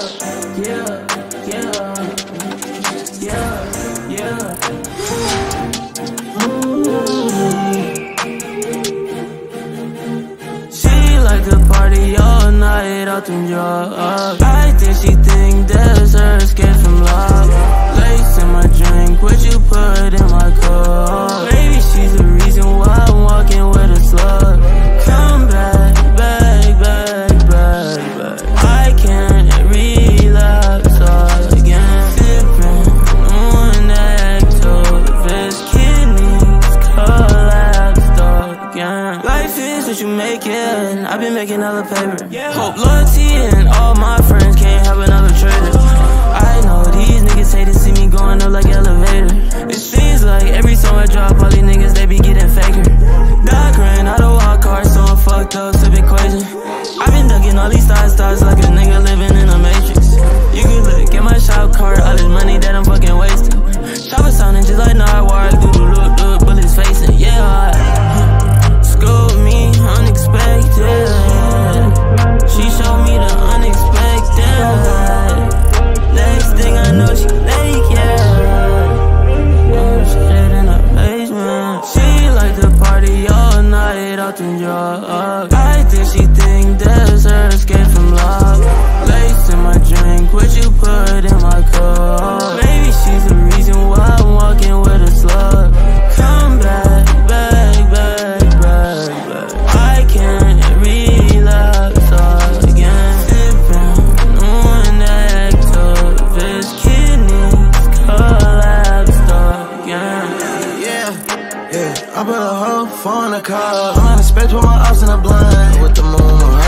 She like a party all night out and drunk. you making? I've been making other paper. Hope, loyalty, and all my friends. fuck I think she think that's her escape from love. Lace in my drink, what you put in my cup? I put a hoe phone in the car. I'm On the space with my eyes in the blind. With the moon,